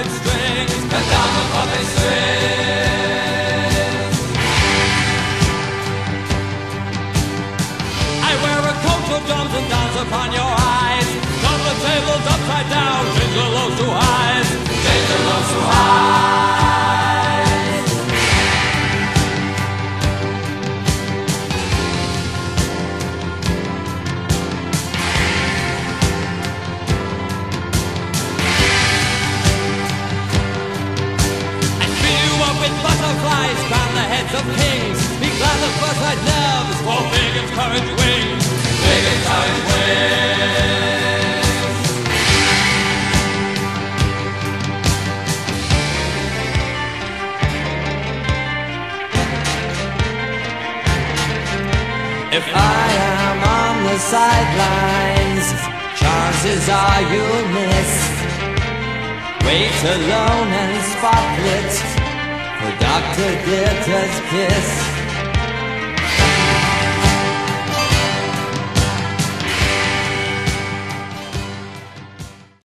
strings. Cut down the puppet strings. I wear a coat of drums and dance upon your eyes. Turn the tables upside down, heads of kings. Be glad the first night nerves for big and courage wings. Big and courage wings. If I am on the sidelines, chances are you'll miss. Wait alone and spotlit for Dr. Glitter's kiss.